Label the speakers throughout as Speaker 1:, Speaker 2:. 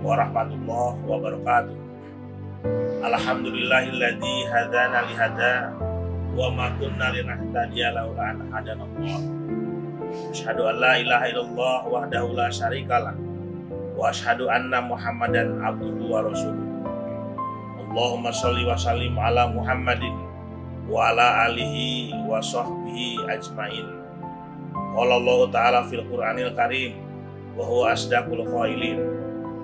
Speaker 1: warahmatullahi wabarakatuh. Alhamdulillahilladzi hadana li hada wa ma kunna linahtadiya laula an hadana Allah. Asyhadu an la ilaha illallah wahdahu la syarikalah wa asyhadu anna Muhammadan abduhu wa rasuluh. Allahumma shalli wa sallim ala Muhammadin wa ala alihi wa sahbihi ajmain. Qala Allah Ta'ala fil Qur'anil Karim wa huwa asdaqul qailin.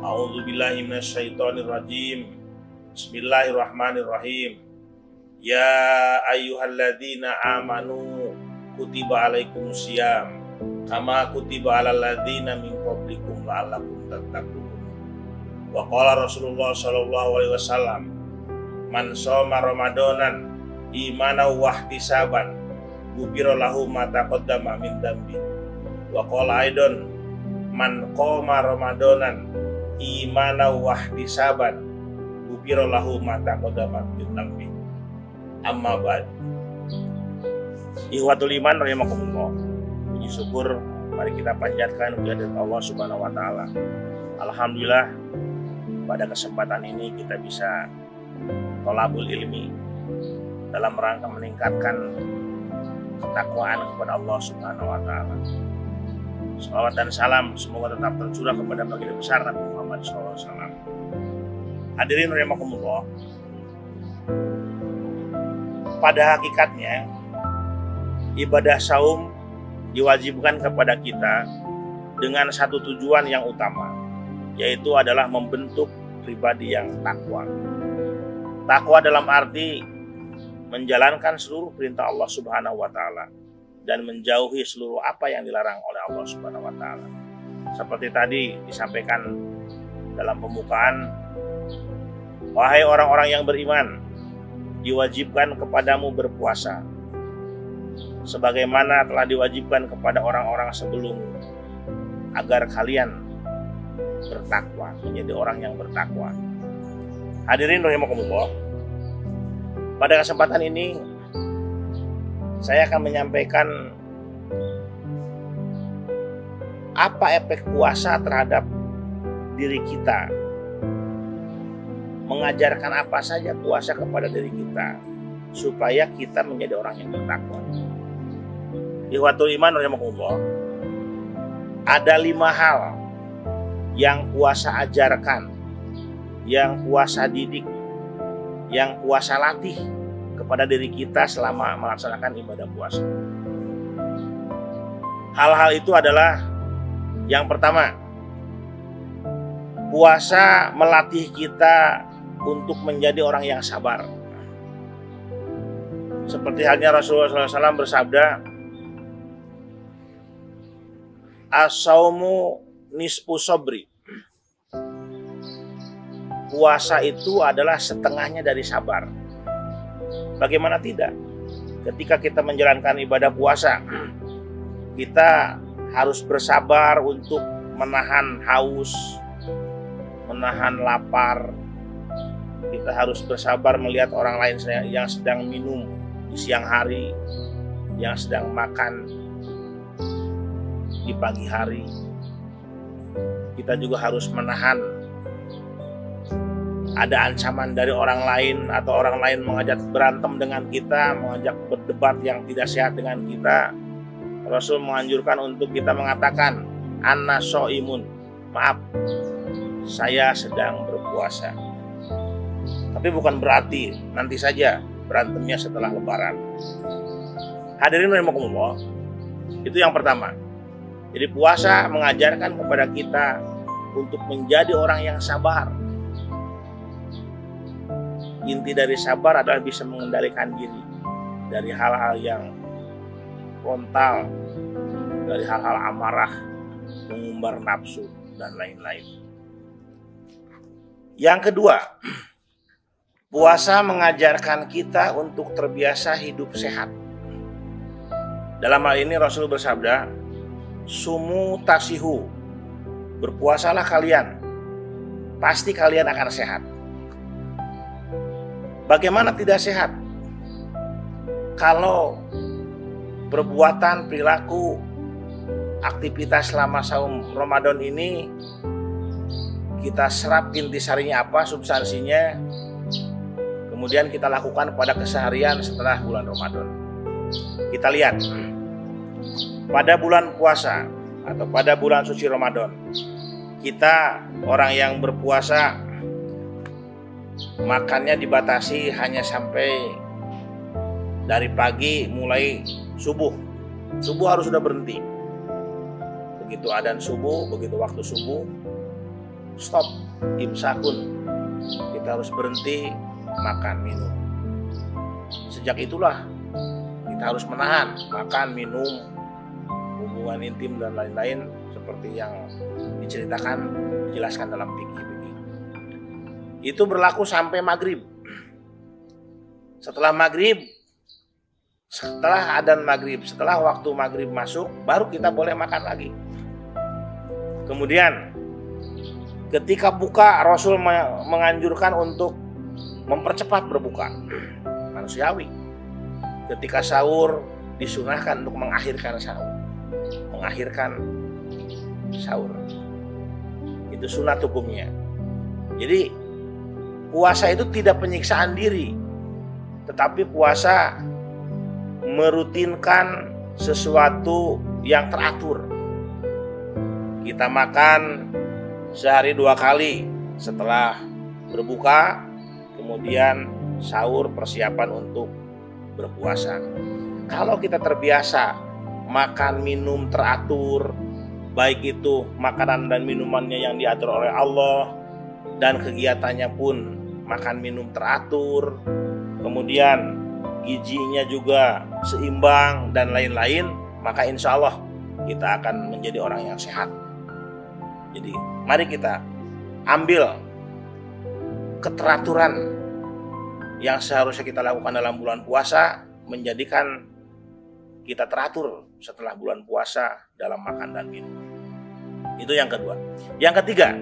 Speaker 1: A'udzu billahi minasyaitonir rajim. Bismillahirrahmanirrahim. Ya ayyuhalladzina amanu kutiba alaikumusiyam kama kutiba alal ladzina min qablikum la'allakum tattaqun. Wa qala Rasulullah sallallahu alaihi wasallam man shoma ramadanan imana wa ihtisaban gubiro lahu ma taqaddama min dambi. Wa qala aidan man qoma ramadanan imana wa ihtisaban gubiro lahu ma taqaddama min. Amma ba'd. Ihwatul iman rahimakumullah. Puji syukur mari kita panjatkan kehadirat Allah Subhanahu wa taala. Alhamdulillah pada kesempatan ini kita bisa tolabul ilmi dalam rangka meningkatkan ketakwaan kepada Allah Subhanahu wa taala. Salawat dan salam semoga tetap tercurah kepada baginda besar Nabi Muhammad SAW. Hadirin rahimakumullah. Pada hakikatnya ibadah saum diwajibkan kepada kita dengan satu tujuan yang utama, yaitu adalah membentuk pribadi yang takwa. Takwa dalam arti menjalankan seluruh perintah Allah Subhanahu wa taala dan menjauhi seluruh apa yang dilarang oleh Allah Subhanahu wa taala. Seperti tadi disampaikan dalam pembukaan wahai orang-orang yang beriman diwajibkan kepadamu berpuasa sebagaimana telah diwajibkan kepada orang-orang sebelum agar kalian bertakwa menjadi orang yang bertakwa. Hadirin rahimakumullah. Pada kesempatan ini saya akan menyampaikan apa efek puasa terhadap diri kita. Mengajarkan apa saja puasa kepada diri kita supaya kita menjadi orang yang bertakwa. Ihwatul iman rahimakumullah. Ada lima hal yang puasa ajarkan, yang puasa didik, yang puasa latih kepada diri kita selama melaksanakan ibadah puasa. Hal-hal itu adalah yang pertama, puasa melatih kita untuk menjadi orang yang sabar. Seperti halnya Rasulullah SAW bersabda, Asaumu nispu sobri. Puasa itu adalah setengahnya dari sabar. Bagaimana tidak? Ketika kita menjalankan ibadah puasa, kita harus bersabar untuk menahan haus, menahan lapar. Kita harus bersabar melihat orang lain yang sedang minum di siang hari, yang sedang makan di pagi hari. Kita juga harus menahan ada ancaman dari orang lain atau orang lain mengajak berantem dengan kita, mengajak berdebat yang tidak sehat dengan kita. Rasul menganjurkan untuk kita mengatakan anna so'imun. Maaf, saya sedang berpuasa. Tapi bukan berarti nanti saja berantemnya setelah lebaran. Hadirin rahimakumullah. Itu yang pertama. Jadi puasa mengajarkan kepada kita untuk menjadi orang yang sabar. Inti dari sabar adalah bisa mengendalikan diri dari hal-hal yang frontal, dari hal-hal amarah, mengumbar nafsu, dan lain-lain. Yang kedua, puasa mengajarkan kita untuk terbiasa hidup sehat. Dalam hal ini Rasul bersabda, sumu tasihu. Berpuasalah kalian. Pasti kalian akan sehat. Bagaimana tidak sehat? Kalau perbuatan, perilaku, aktivitas selama saum Ramadan ini kita serap intisarinya apa, substansinya, kemudian kita lakukan pada keseharian setelah bulan Ramadan. Kita lihat pada bulan puasa atau pada bulan suci Ramadan, kita orang yang berpuasa makannya dibatasi hanya sampai dari pagi mulai subuh. Subuh harus sudah berhenti. Begitu adan subuh, begitu waktu subuh, stop, imsakun. Kita harus berhenti makan minum. Sejak itulah kita harus menahan makan minum hubungan intim dan lain-lain seperti yang diceritakan dijelaskan dalam fikih itu berlaku sampai maghrib. Setelah maghrib, setelah adan maghrib, setelah waktu maghrib masuk, baru kita boleh makan lagi. Kemudian, ketika buka, Rasul menganjurkan untuk mempercepat berbuka. Manusiawi. Ketika sahur, disunahkan untuk mengakhirkan sahur. Mengakhirkan sahur. Itu sunat hukumnya. Jadi puasa itu tidak penyiksaan diri, tetapi puasa merutinkan sesuatu yang teratur. Kita makan sehari dua kali setelah berbuka, kemudian sahur persiapan untuk berpuasa. Kalau kita terbiasa makan minum teratur, baik itu makanan dan minumannya yang diatur oleh Allah dan kegiatannya pun makan minum teratur, kemudian gizinya juga seimbang dan lain-lain, maka insya Allah kita akan menjadi orang yang sehat. Jadi mari kita ambil keteraturan yang seharusnya kita lakukan dalam bulan puasa menjadikan kita teratur setelah bulan puasa dalam makan dan minum. Itu yang kedua. Yang ketiga,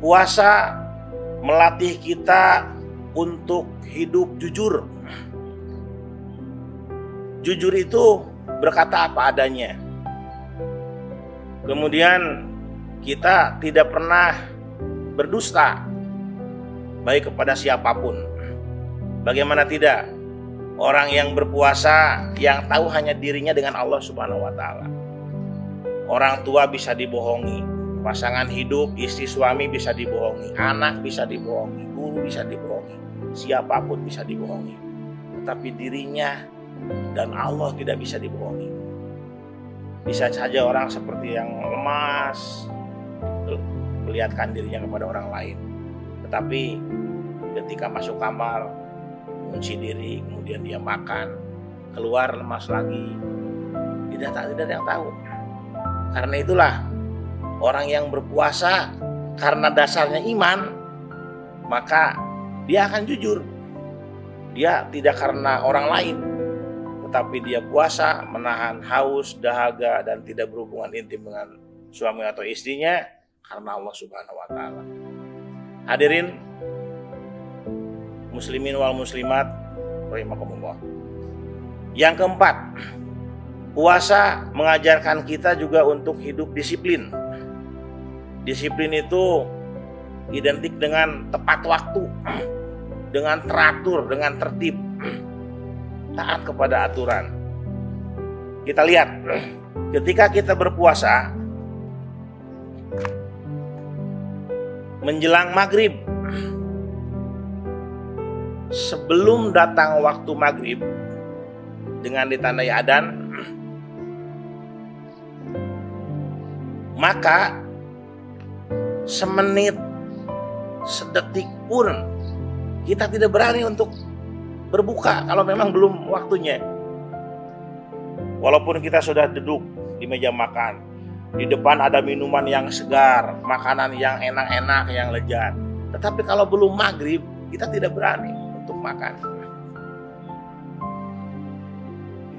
Speaker 1: puasa melatih kita untuk hidup jujur. Jujur itu berkata apa adanya. Kemudian kita tidak pernah berdusta baik kepada siapa pun. Bagaimana tidak? Orang yang berpuasa yang tahu hanya dirinya dengan Allah Subhanahu wa taala. Orang tua bisa dibohongi, pasangan hidup, istri suami bisa dibohongi, anak bisa dibohongi, guru bisa dibohongi, siapa pun bisa dibohongi. Tetapi dirinya dan Allah tidak bisa dibohongi. Bisa saja orang seperti yang lemas, melihatkan dirinya kepada orang lain. Tetapi ketika masuk kamar, kunci diri, kemudian dia makan, keluar lemas lagi. Tidak, tidak ada yang tahu. Karena itulah orang yang berpuasa karena dasarnya iman, maka dia akan jujur. Dia tidak karena orang lain, tetapi dia puasa menahan haus, dahaga dan tidak berhubungan intim dengan suami atau istrinya karena Allah Subhanahu wa taala. Hadirin muslimin wal muslimat rahimakumullah. Yang keempat, puasa mengajarkan kita juga untuk hidup disiplin. Disiplin itu identik dengan tepat waktu, dengan teratur, dengan tertib, taat kepada aturan. Kita lihat, ketika kita berpuasa, menjelang maghrib, sebelum datang waktu maghrib, dengan ditandai adan, maka semenit, sedetik pun kita tidak berani untuk berbuka kalau memang belum waktunya. Walaupun kita sudah duduk di meja makan, di depan ada minuman yang segar, makanan yang enak-enak, yang lezat. Tetapi kalau belum maghrib, kita tidak berani untuk makan.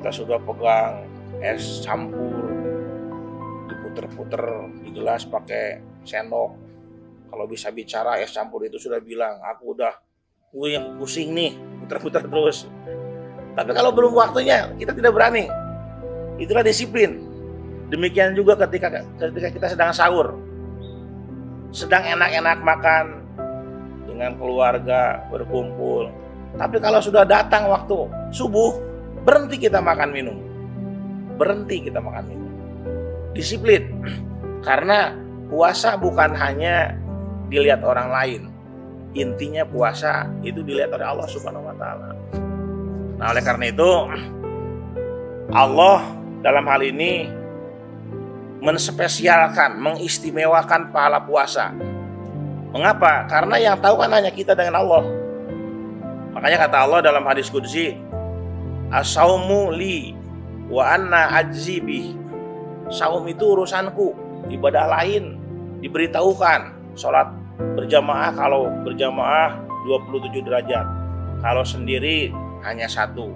Speaker 1: Kita sudah pegang es campur, diputer-puter di gelas pakai sendok kalau bisa bicara es campur itu sudah bilang aku udah yang pusing nih putar-putar terus tapi kalau belum waktunya kita tidak berani itulah disiplin demikian juga ketika ketika kita sedang sahur sedang enak-enak makan dengan keluarga berkumpul. Tapi kalau sudah datang waktu subuh, berhenti kita makan minum. Berhenti kita makan minum. Disiplin. Karena puasa bukan hanya dilihat orang lain. Intinya puasa itu dilihat oleh Allah Subhanahu wa taala. Nah, oleh karena itu Allah dalam hal ini menspesialkan, mengistimewakan pahala puasa. Mengapa? Karena yang tahu kan hanya kita dengan Allah. Makanya kata Allah dalam hadis qudsi, "Asaumu li wa anna ajzi bih." Saum itu urusanku, ibadah lain diberitahukan. Salat berjamaah kalau berjamaah 27 derajat. Kalau sendiri hanya satu.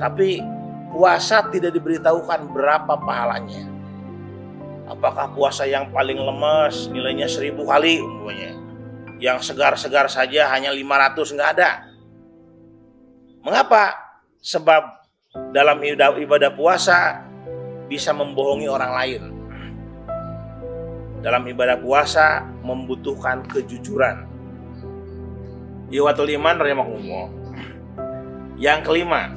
Speaker 1: Tapi puasa tidak diberitahukan berapa pahalanya. Apakah puasa yang paling lemes nilainya seribu kali umpamanya. Yang segar-segar saja hanya 500 nggak ada. Mengapa? Sebab dalam ibadah puasa bisa membohongi orang lain. Dalam ibadah puasa membutuhkan kejujuran. Iwatul iman rahimahumullah. Yang kelima,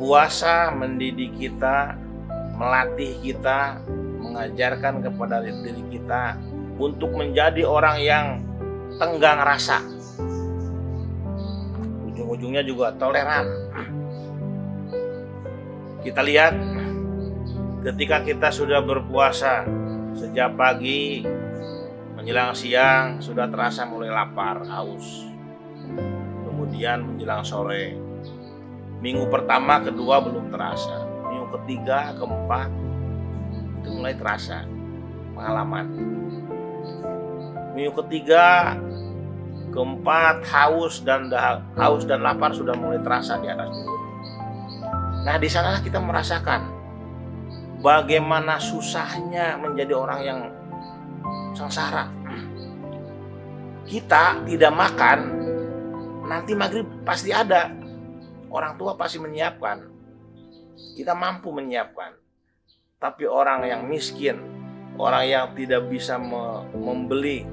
Speaker 1: puasa mendidik kita, melatih kita mengajarkan kepada diri kita untuk menjadi orang yang tenggang rasa. Ujung-ujungnya juga toleran. Kita lihat ketika kita sudah berpuasa sejak pagi menjelang siang sudah terasa mulai lapar, haus. Kemudian menjelang sore minggu pertama, kedua belum terasa. Minggu ketiga, keempat itu mulai terasa pengalaman. Minggu ketiga, keempat haus dan haus dan lapar sudah mulai terasa di atas mulut. Nah, di sanalah kita merasakan bagaimana susahnya menjadi orang yang sengsara. Kita tidak makan, nanti maghrib pasti ada. Orang tua pasti menyiapkan. Kita mampu menyiapkan. Tapi orang yang miskin, orang yang tidak bisa me membeli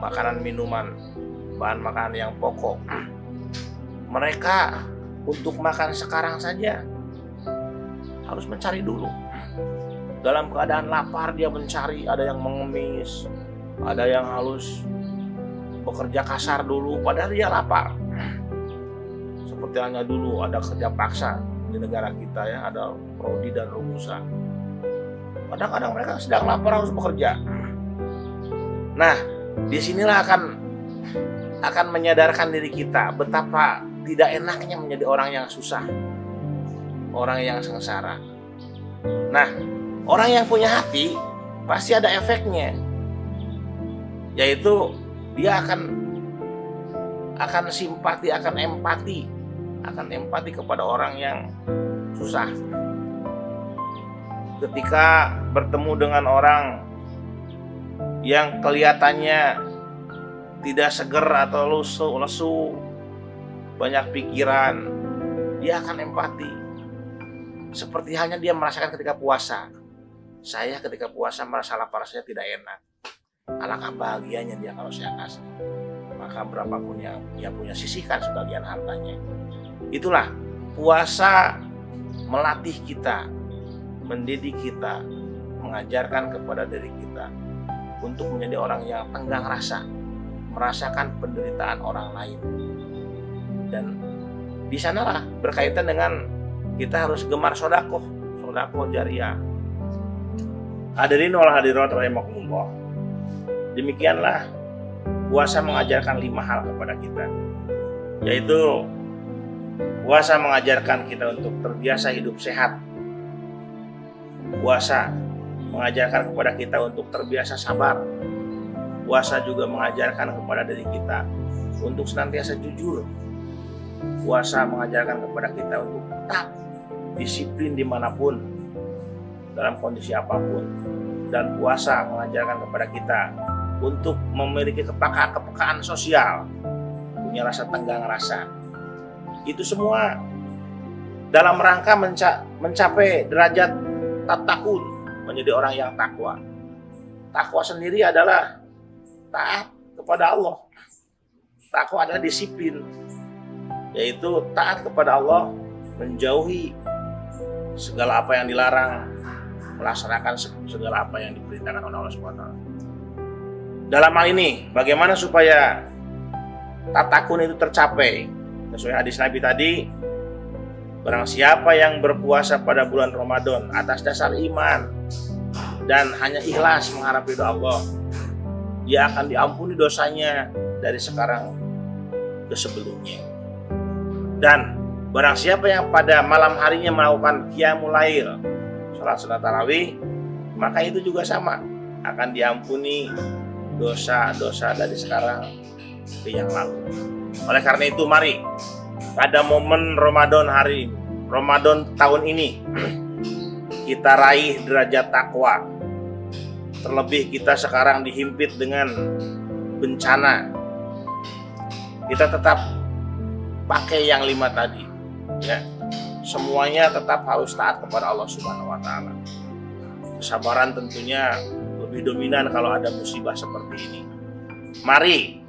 Speaker 1: makanan minuman, bahan makanan yang pokok, mereka untuk makan sekarang saja harus mencari dulu. Dalam keadaan lapar dia mencari, ada yang mengemis, ada yang halus bekerja kasar dulu padahal dia lapar. Seperti hanya dulu ada kerja paksa di negara kita ya ada prodi dan rumusan. Kadang-kadang mereka sedang lapar harus bekerja. Nah di sinilah akan akan menyadarkan diri kita betapa tidak enaknya menjadi orang yang susah orang yang sengsara. Nah orang yang punya hati pasti ada efeknya yaitu dia akan akan simpati akan empati akan empati kepada orang yang susah. Ketika bertemu dengan orang yang kelihatannya tidak seger atau lesu, lesu banyak pikiran, dia akan empati. Seperti halnya dia merasakan ketika puasa. Saya ketika puasa merasa lapar saya tidak enak. Alangkah bahagianya dia kalau saya kasih. Maka berapapun yang dia punya sisihkan sebagian hartanya Itulah puasa melatih kita, mendidik kita, mengajarkan kepada diri kita untuk menjadi orang yang tenggang rasa, merasakan penderitaan orang lain. Dan di sanalah berkaitan dengan kita harus gemar sodakoh, sodakoh jariah. Hadirin wal hadirat rahimakumullah. Demikianlah puasa mengajarkan lima hal kepada kita, yaitu Puasa mengajarkan kita untuk terbiasa hidup sehat. Puasa mengajarkan kepada kita untuk terbiasa sabar. Puasa juga mengajarkan kepada diri kita untuk senantiasa jujur. Puasa mengajarkan kepada kita untuk tetap disiplin di mana pun, dalam kondisi apa pun. Dan puasa mengajarkan kepada kita untuk memiliki kepekaan, kepekaan sosial, punya rasa tenggang rasa, itu semua dalam rangka menca mencapai derajat takut menjadi orang yang takwa. takwa sendiri adalah taat kepada Allah. Takwa adalah disiplin, yaitu taat kepada Allah, menjauhi segala apa yang dilarang, melaksanakan segala apa yang diperintahkan oleh Allah wa Dalam hal ini, bagaimana supaya tatakun itu tercapai? Sesuai hadis Nabi tadi, barang siapa yang berpuasa pada bulan Ramadan atas dasar iman dan hanya ikhlas mengharap ridho Allah, dia akan diampuni dosanya dari sekarang ke sebelumnya. Dan barang siapa yang pada malam harinya melakukan qiyamul salat sunat tarawih, maka itu juga sama akan diampuni dosa-dosa dari sekarang ke yang lalu. Oleh karena itu mari pada momen Ramadan hari Ramadan tahun ini kita raih derajat takwa. Terlebih kita sekarang dihimpit dengan bencana. Kita tetap pakai yang lima tadi. Ya. Semuanya tetap harus taat kepada Allah Subhanahu wa taala. Kesabaran tentunya lebih dominan kalau ada musibah seperti ini. Mari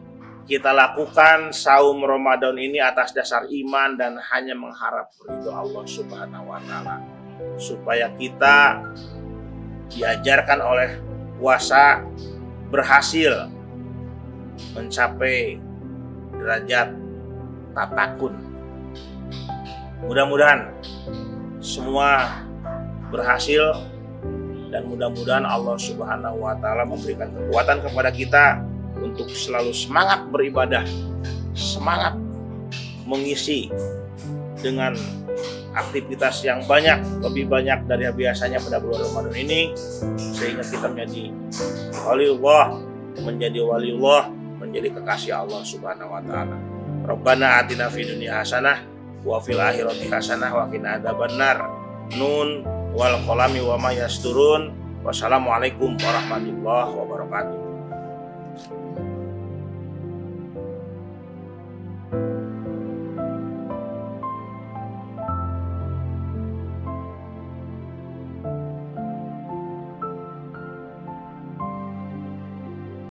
Speaker 1: kita lakukan saum Ramadan ini atas dasar iman dan hanya mengharap ridho Allah Subhanahu wa taala supaya kita diajarkan oleh puasa berhasil mencapai derajat tatakun. Mudah-mudahan semua berhasil dan mudah-mudahan Allah Subhanahu wa taala memberikan kekuatan kepada kita untuk selalu semangat beribadah, semangat mengisi dengan aktivitas yang banyak, lebih banyak dari biasanya pada bulan Ramadan ini sehingga kita menjadi waliullah, menjadi waliullah, menjadi kekasih Allah Subhanahu wa taala. Rabbana atina fid dunya hasanah wa fil akhirati hasanah wa qina adzabannar. Nun wal qalami wa ma yasturun. Wassalamualaikum warahmatullahi wabarakatuh.